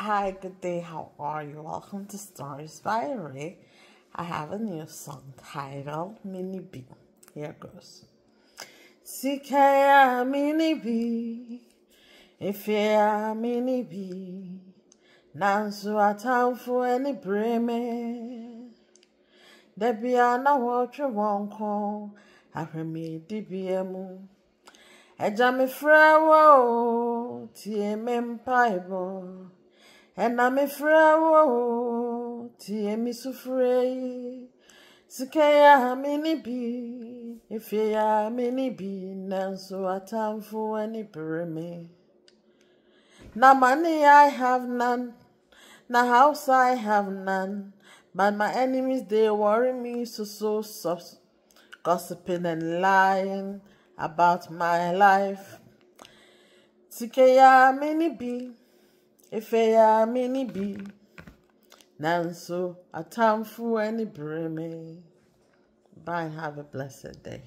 Hi, good day. How are you? Welcome to Stories by Ray. I have a new song titled Mini B. Here goes. Sikaya Mini B. Ifea Mini B. Nansu atamfu any breme. Debia na watch wonko. Ahemi dibiemu. Eja mi frawo. Tie me mpaibo. Ɛna mefrɛ wo tie me sufrɛ yi ya me ne bi efie ya me ne bi nanso atamfo ani bere me na money i have none. Na house i have none. But my enemies they worry me so so so gossiping and lying about my life. Sika ya me ne bi efe ya mini bi nanso atamfo ani bere me bye have a blessed day